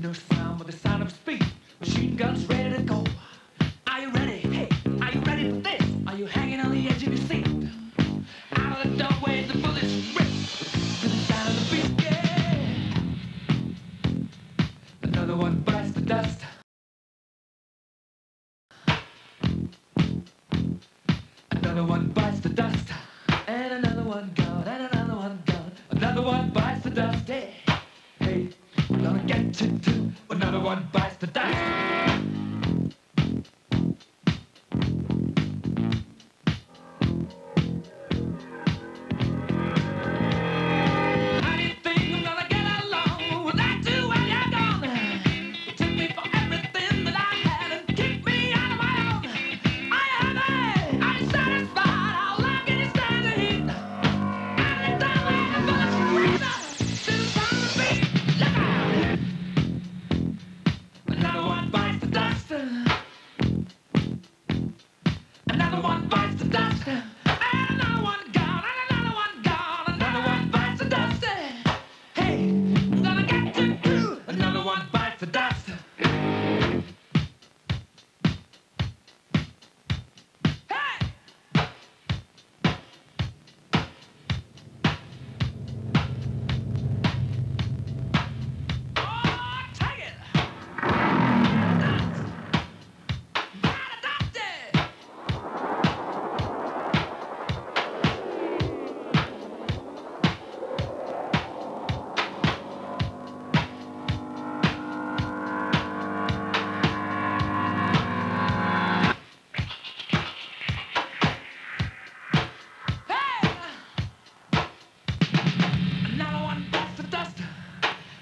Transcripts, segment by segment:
No sound but the sound of speed. Machine guns ready to go. Are you ready? Hey, are you ready for this? Are you hanging on the edge of your seat? Out of the doorway, the bullets rip to the sound of the beat. Yeah. Another one bites the dust. Another one bites the dust. And another one bites the dust. Hey, gonna get you too. Another one bites the dust.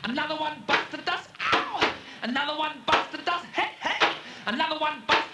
Another one bites the dust. Ow! Another one bites the dust. Hey, hey! Another one bites